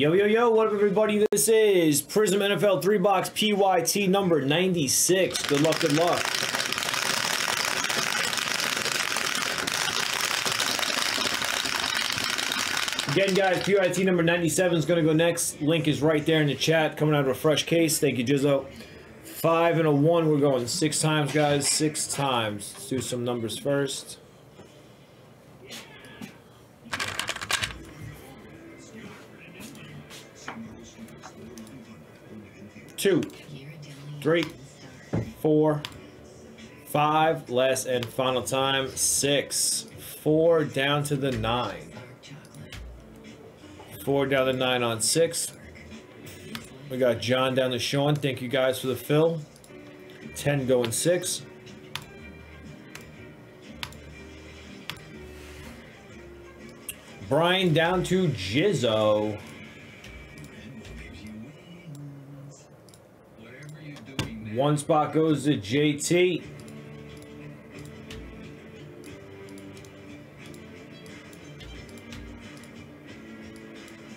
Yo, yo, yo, what up, everybody? This is Prizm NFL 3 box PYT number 96. Good luck, good luck. Again, guys, PYT number 97 is going to go next. Link is right there in the chat. Coming out of a fresh case. Thank you, Jizzo. Five and a one. We're going six times, guys. Six times. Let's do some numbers first. Two, three, four, five, last and final time, six, four down to the nine. Four down to nine on six. We got John down to Sean. Thank you guys for the fill. 10 going six. Brian down to Jizzo. One spot goes to JT.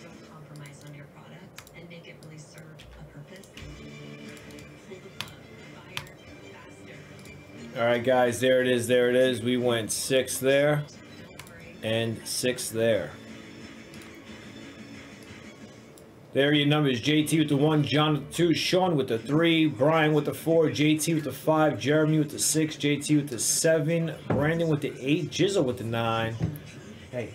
Don't compromise on your product and make it really serve a purpose. Pull the plug, fire, faster. All right, guys, there it is. There it is. We went six there and six there. There are your numbers. JT with the one, John with the two, Sean with the three, Brian with the four, JT with the five, Jeremy with the six, JT with the seven, Brandon with the eight, Jizzle with the nine. Hey.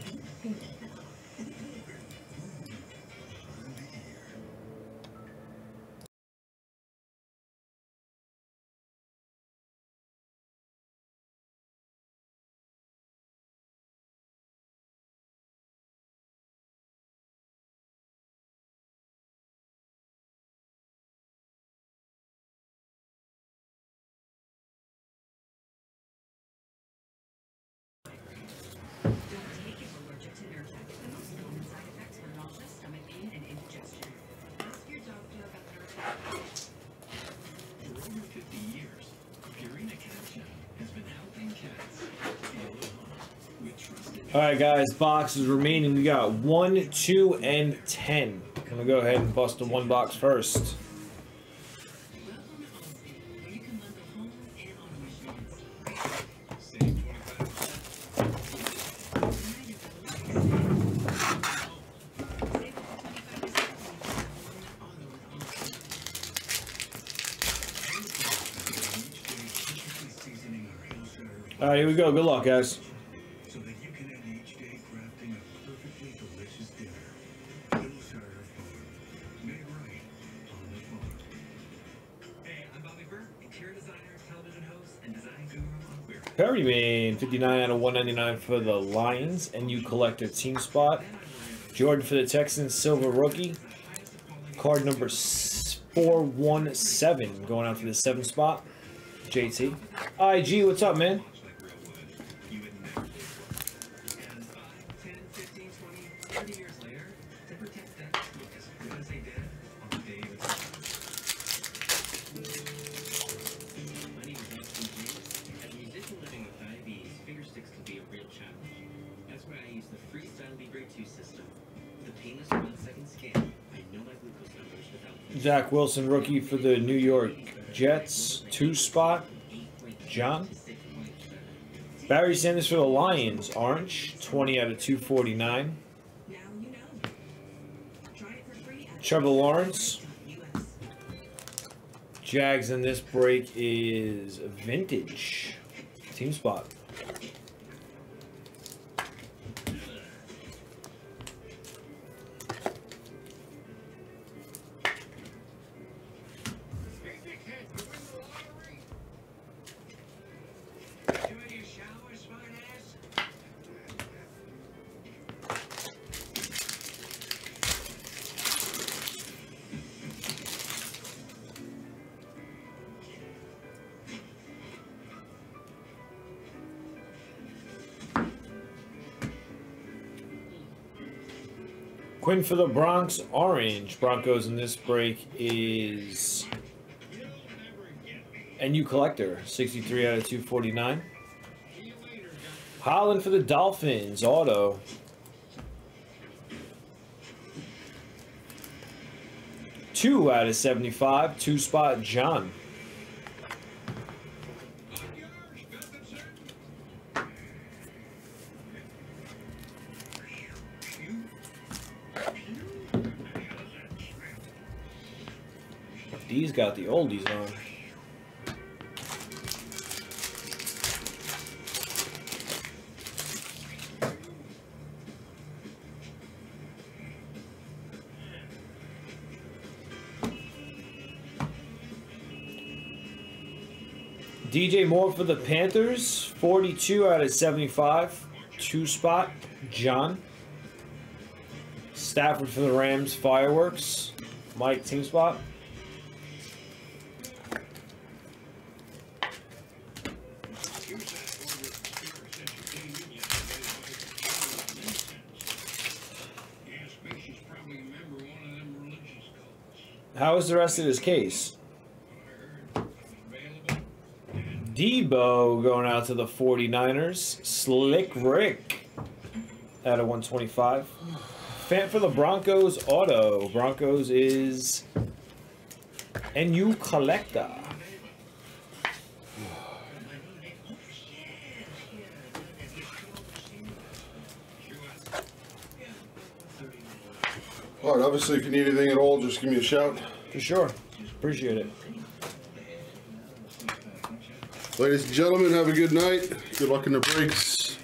All right, guys, boxes remaining. We got one, two, and ten. I'm gonna go ahead and bust the one box first. Welcome to Allstate, where you can bundle home and auto machines. save 25 seasoning our Hillshire All right, here we go. Good luck, guys. Perryman, 59 out of 199 for the Lions. And you collect a team spot. Jordan for the Texans, silver rookie. Card number 417 going out for the seven spot. JT. IG, what's up, man? Wilson, rookie for the New York Jets, two spot. John. Barry Sanders for the Lions, orange, 20 out of 249. Now you know. Try it for free at Trevor Lawrence, Jags in this break is vintage. Team spot. Quinn for the Bronx, orange. Broncos in this break is NU Collector, 63 out of 249. Holland for the Dolphins, auto. Two out of 75. Two spot John. D's got the oldies on. DJ Moore for the Panthers, 42 out of 75. Two spot, John. Stafford for the Rams, Fireworks. Mike, team spot. Is the rest of his case? Deebo going out to the 49ers. Slick Rick out of 125. Fan for the Broncos auto. Broncos is NU Collector. All right, obviously, if you need anything at all, just give me a shout. For sure. Appreciate it. Ladies and gentlemen, have a good night. Good luck in the breaks.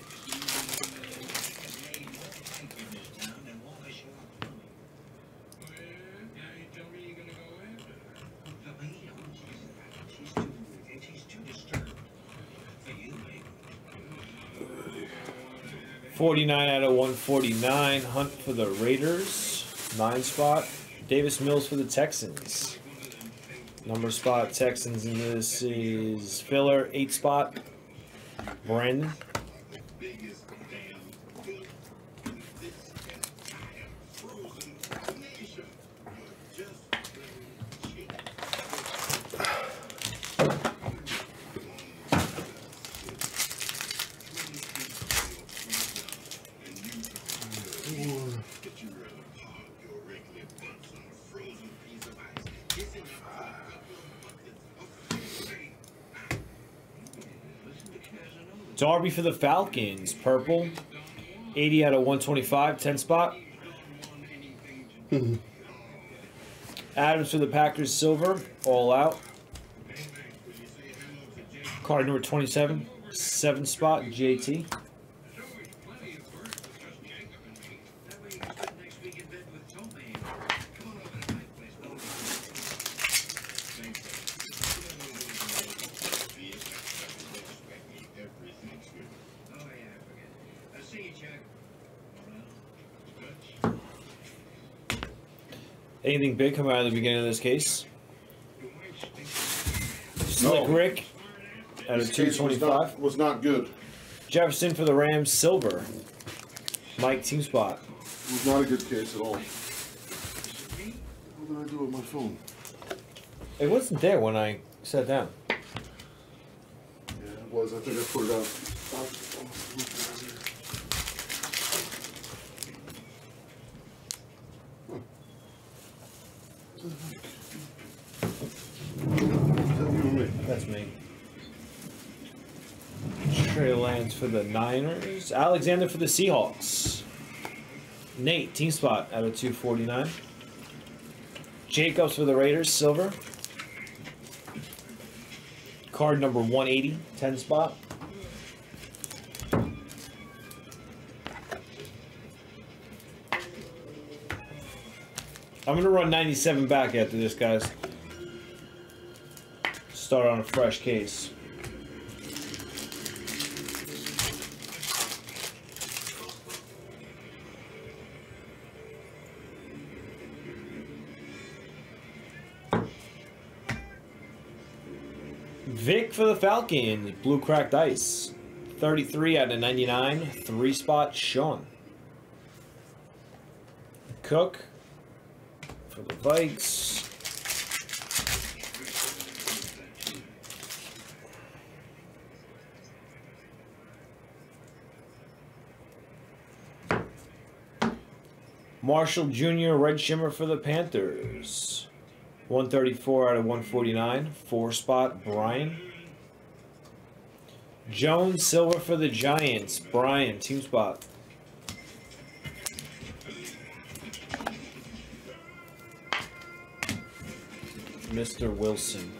Forty-nine out of one forty-nine. Hunt for the Raiders. Nine spot. Davis Mills for the Texans. Number spot Texans, and this is filler. Eight spot. Brandon. Darby for the Falcons. Purple. 80 out of 125. 10 spot. Hmm. Adams for the Packers. Silver. All out. Card number 27. 7 spot. JT. Anything big come out of the beginning of this case? Slick No. Rick out of This case was 225. not, was not good. Jefferson for the Rams, silver. Mike, team spot. It was not a good case at all. What did I do with my phone? It wasn't there when I sat down. Yeah, it was. I think I put it out. That's me. Trey Lance for the Niners. Alexander for the Seahawks. Nate, team spot out of 249. Jacobs for the Raiders, silver. Card number 180, 10 spot. I'm gonna run 97 back after this, guys. Start on a fresh case. Vick for the Falcons, blue cracked ice. 33 out of 99, three spot Sean. Cook for the Vikes. Marshall Jr. Red Shimmer for the Panthers. 134 out of 149. Four spot, Brian. Jones, silver for the Giants. Brian, team spot. Mr. Wilson.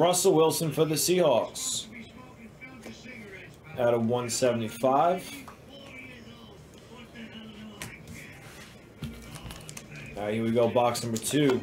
Russell Wilson for the Seahawks. Out of 175. All right, here we go. Box number two.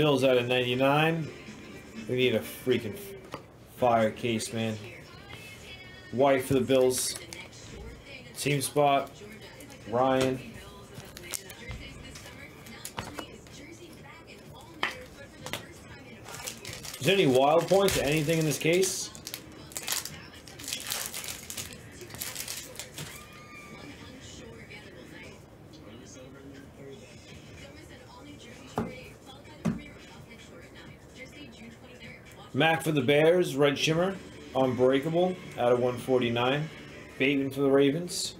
Bills out of 99. We need a freaking fire case, man. White for the Bills. Team spot. Ryan. Is there any wild points or anything in this case? Mack for the Bears, Red Shimmer, Unbreakable, out of 149. Bateman for the Ravens.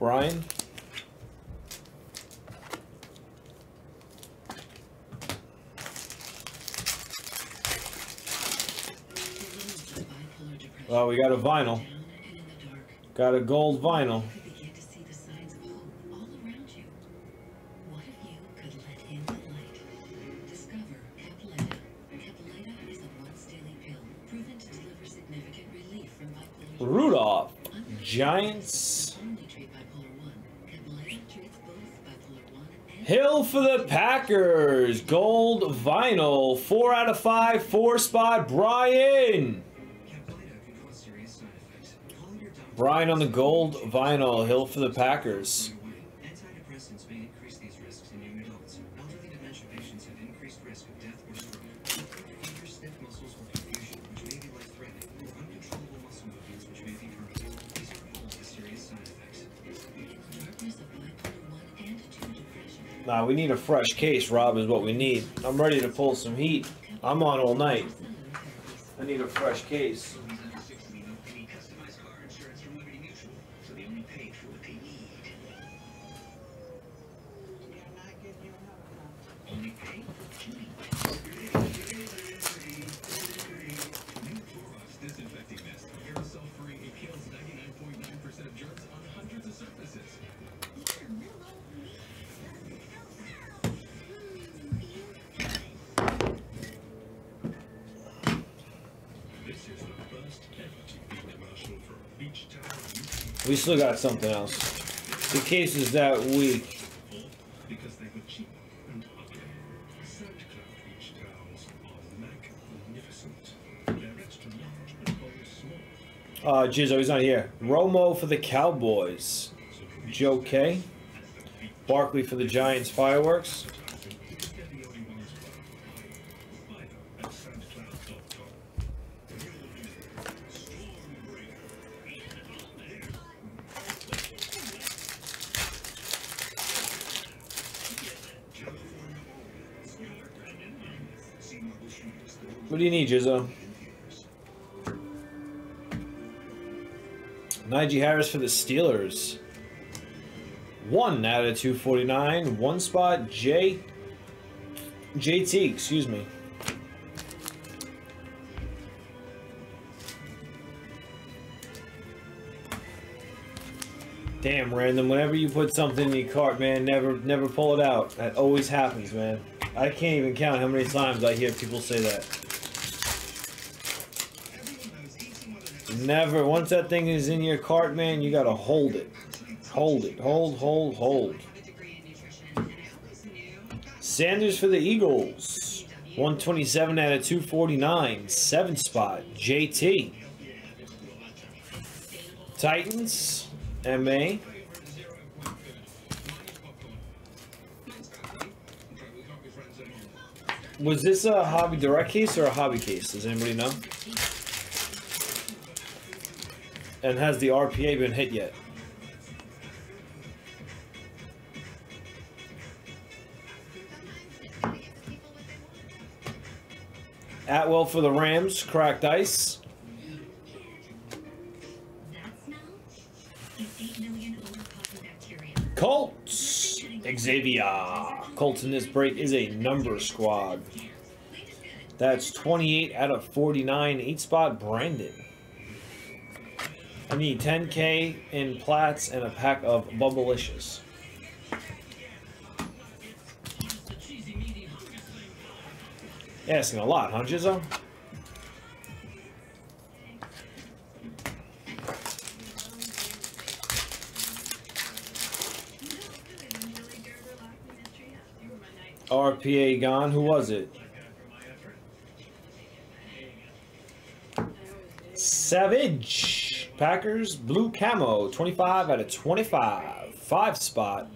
Brian. Well, we got a vinyl. Got a gold vinyl. 1 Giants. Hill for the Packers. Gold vinyl. Four out of five. Four spot. Brian. Brian on the gold vinyl. Hill for the Packers. Nah, we need a fresh case, Rob, is what we need. I'm ready to pull some heat. I'm on all night. I need a fresh case. We still got something else. The case is that weak. because they were cheap and ugly. SandCloud beach towels are magnificent. They're extra large and bowl small. Uh, Jizzo, he's not here. Romo for the Cowboys. Joe K. Barkley for the Giants Fireworks. You need, Jizzo? Najee Harris for the Steelers. One out of 249. One spot, J. JT, excuse me. Damn, random. Whenever you put something in your cart, man, never, never pull it out. That always happens, man. I can't even count how many times I hear people say that. Never. Once that thing is in your cart, man, you gotta hold it. Hold it. Hold, hold, hold. Sanders for the Eagles. 127 out of 249. Seven spot. JT. Titans. MA. Was this a hobby direct case or a hobby case? Does anybody know? And has the RPA been hit yet? Atwell for the Rams, cracked ice. That smell is 8 million odor-causing bacteria. Colts, Xavier. Colts in this break is a number squad. That's 28 out of 49. Eight spot Brandon. Need 10k in plats and a pack of Bubblicious. Asking a lot, huh, Jizzo? RPA gone. Who was it? Savage. Packers blue camo. 25 out of 25. Five spot.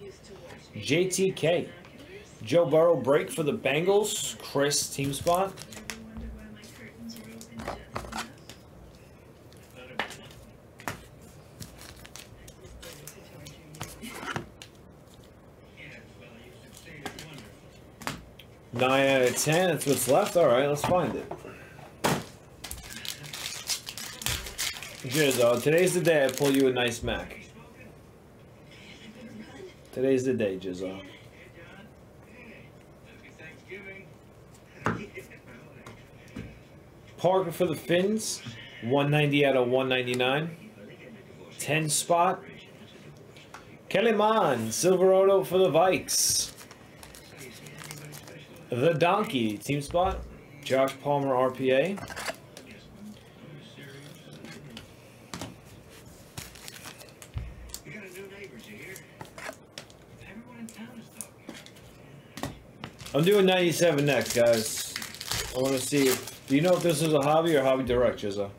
JTK. Joe Burrow break for the Bengals. Chris team spot. Nine out of ten. That's what's left. All right, let's find it. Jizzo, uh, today's the day I pull you a nice Mac. Today's the day, Jizzo. Parker for the Fins, 190 out of 199. 10 spot. Kellen Mond, Silverado for the Vikes. The Donkey, team spot. Josh Palmer, RPA. We got a new neighbors, you hear? Everyone in town is talking. I'm doing 97 next, guys. I want to see if. Do you know if this is a hobby or hobby direct, Jizza?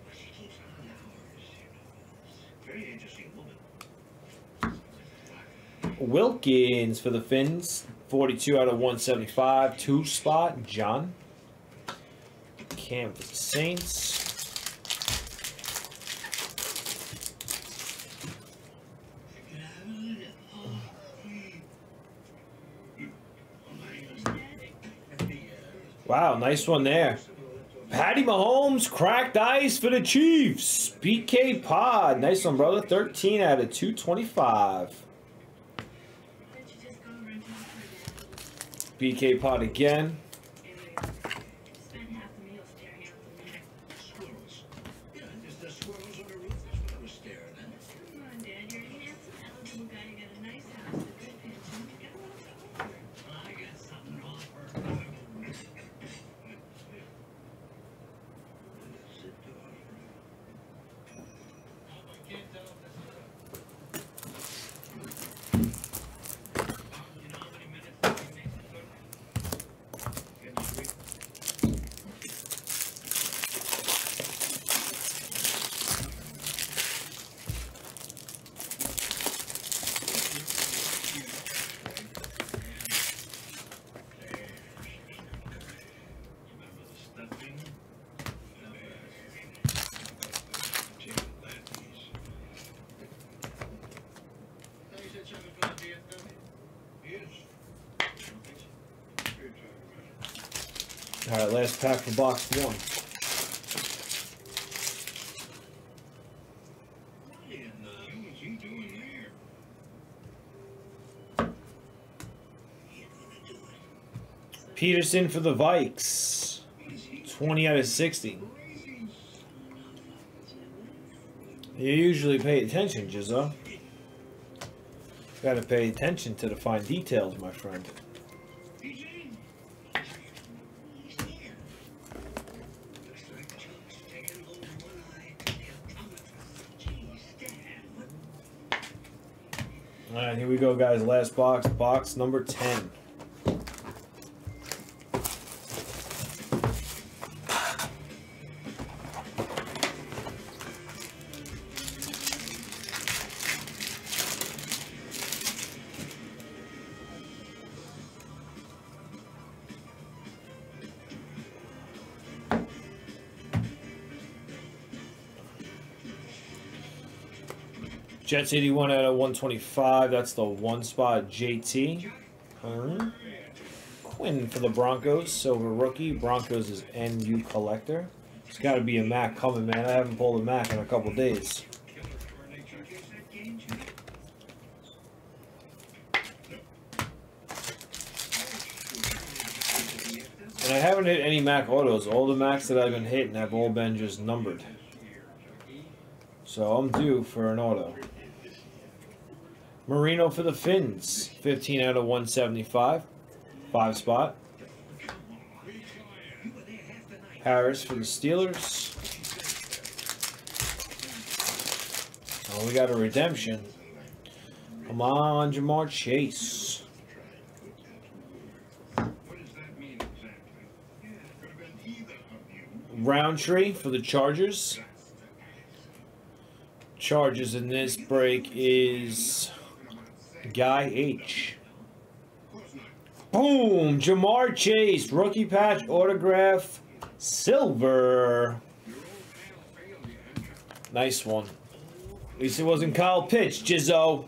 Wilkins for the Fins, 42 out of 175. Two spot, John. For Saints. Wow, nice one there. Patty Mahomes, cracked ice for the Chiefs. BK Pod, nice one, brother. 13 out of 225. BK Pod again. Squirrels. Yeah, just the squirrels on the roof. That's what I was staring at. I got something to offer. Sit down. You know how many minutes it makes it took? Can you read? Remember the stuffing? Check that piece. Now you said something about Vietnam? Yes. I don't think so. You're talking about it. All last pack for box one. Peterson for the Vikes. 20 out of 60. You usually pay attention, Jizzo. Gotta pay attention to the fine details, my friend. Here we go, guys. Last box. Box number 10. Jets 81 out of 125. That's the one spot. JT. Quinn for the Broncos. Silver rookie. Broncos is NU collector. It's got to be a Mac coming, man. I haven't pulled a Mac in a couple days. And I haven't hit any Mac autos. All the Macs that I've been hitting have all been just numbered. So I'm due for an auto. Marino for the Fins. 15 out of 175. Five spot. Harris for the Steelers. Oh, we got a redemption. Come on, Ja'Marr Chase. Roundtree for the Chargers. Chargers in this break is Guy H. Boom! Ja'Marr Chase, rookie patch autograph, silver. Nice one. At least it wasn't Kyle Pitts, Jizzo.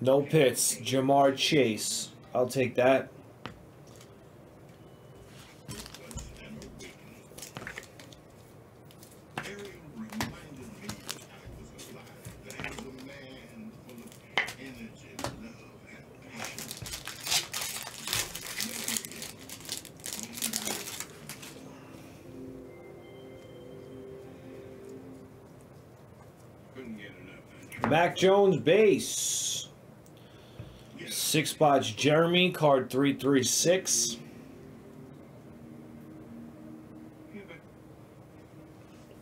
No Pitts, Ja'Marr Chase. I'll take that. Jones base. Six spots Jeremy, card 336.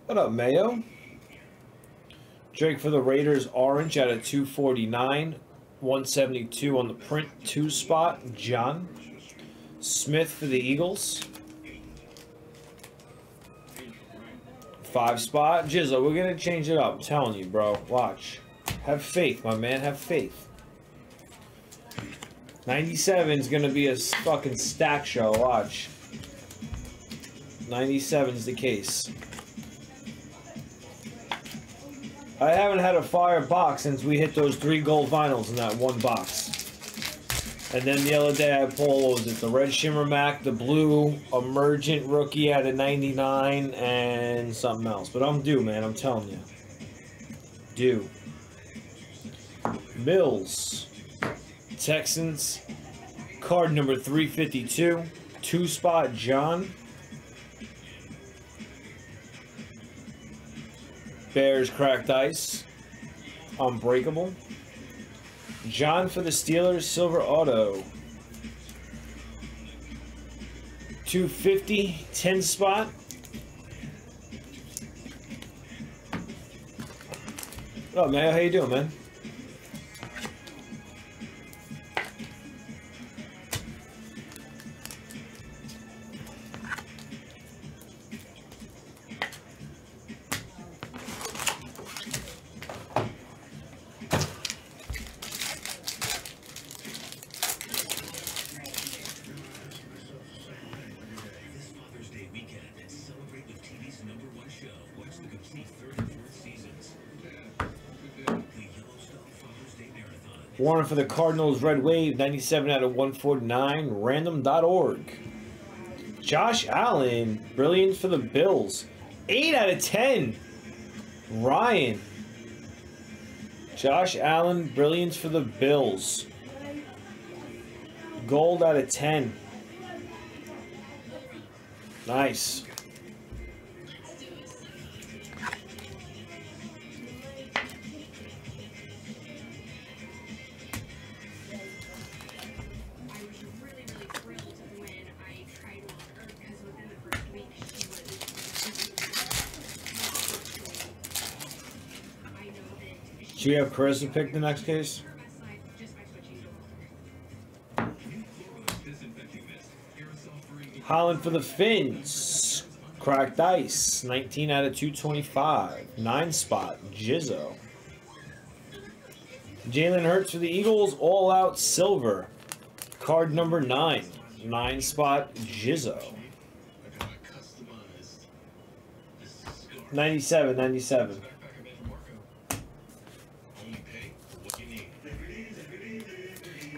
What up, Mayo? Drake for the Raiders, orange out of 249. 172 on the print, two spot, John. Smith for the Eagles. Five spot, Jizzle, we're going to change it up. I'm telling you, bro. Watch. Have faith, my man. Have faith. 97 is going to be a fucking stack show. Watch. 97 is the case. I haven't had a fire box since we hit those three gold vinyls in that one box. And then the other day I pulled, was it the Red Shimmer Mac, the blue Emergent Rookie at a 99, and something else. But I'm due, man. I'm telling you. Due. Mills. Texans. Card number 352. Two spot John. Bears cracked ice. Unbreakable. John for the Steelers, silver auto. 250, 10 spot. Oh man, how you doing, man? Warren for the Cardinals, Red Wave, 97 out of 149, random.org. Josh Allen, brilliant for the Bills, 8 out of 10. Ryan. Josh Allen, brilliance for the Bills. Gold out of 10. Nice. Do you have Carissa pick the next case? Holland for the Fins. Cracked Ice, 19 out of 225. Nine spot, Jizzo. Jalen Hurts for the Eagles, all out silver. Card number nine, nine spot, Jizzo. 97, 97.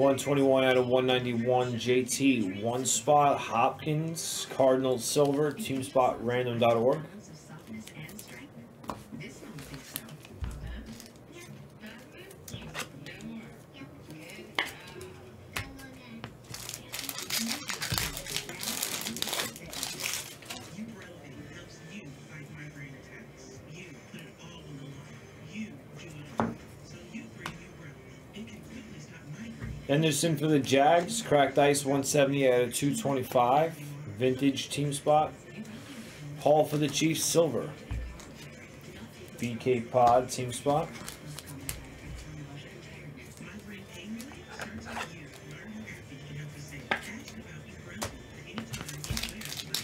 121 out of 191. JT, one spot Hopkins, Cardinal. silver, team spot random.org. Henderson for the Jags, cracked ice 170 out of 225, vintage team spot. Hall for the Chiefs, silver. BK Pod team spot.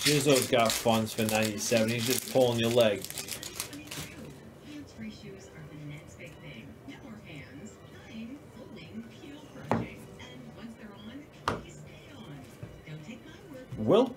Jizzo's got funds for 97. He's just pulling your leg.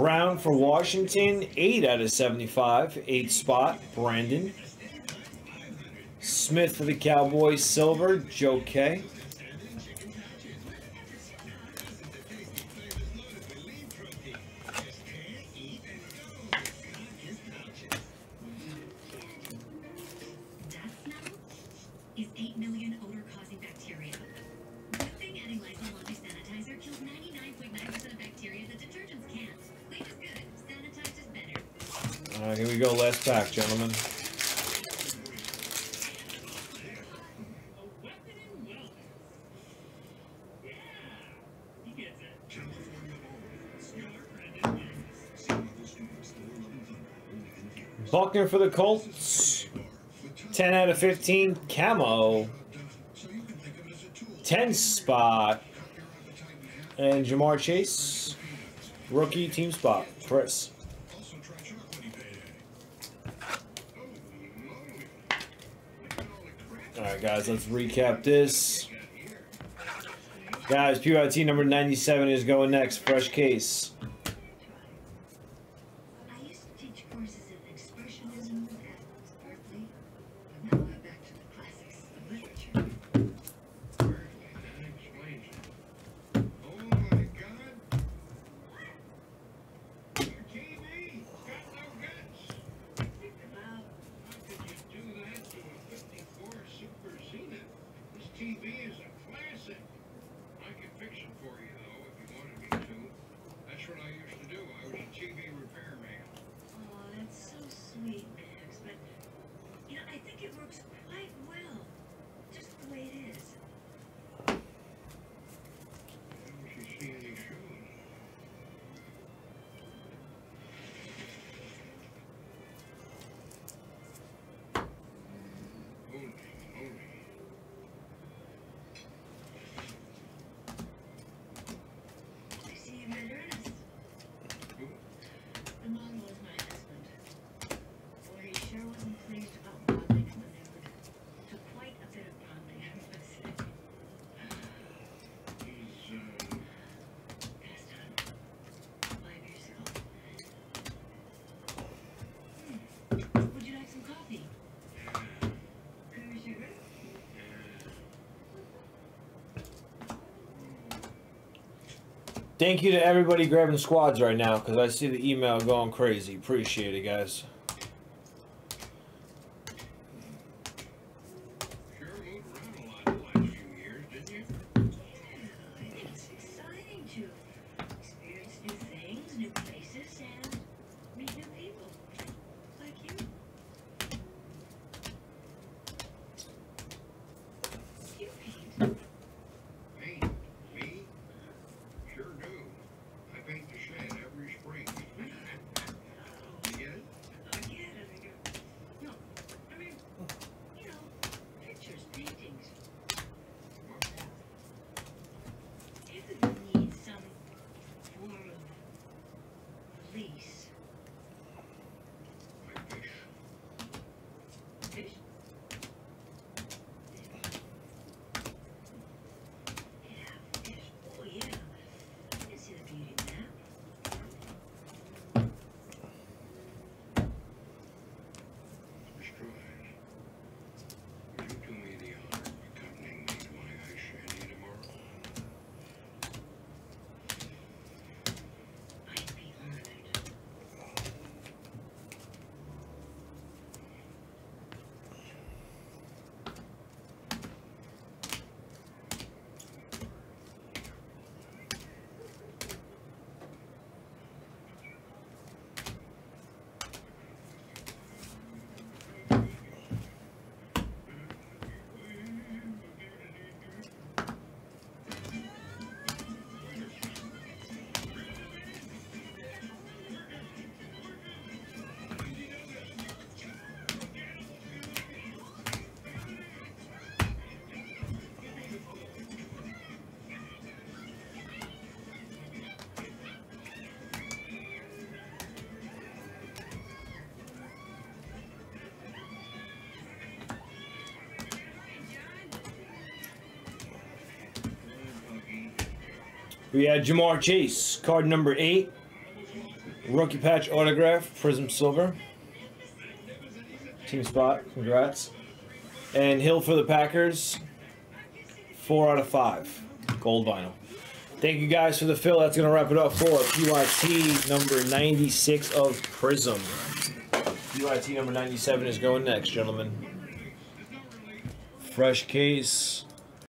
Brown for Washington, 8 out of 75, 8 spot, Brandon. Smith for the Cowboys, silver, Joe K. go, last pack, gentlemen. Buckner for the Colts. 10 out of 15, Camo. 10 spot. And Ja'Marr Chase, rookie team spot. Chris. guys, let's recap this. Guys, PYT number 97 is going next. Fresh case. Thank you to everybody grabbing squads right now because I see the email going crazy. Appreciate it, guys. We had Ja'Marr Chase, card number eight. Rookie patch autograph, Prizm Silver. Team spot, congrats. And Hill for the Packers. Four out of five. Gold vinyl. Thank you guys for the fill. That's going to wrap it up for PYT number 96 of Prizm. PYT number 97 is going next, gentlemen. Fresh case.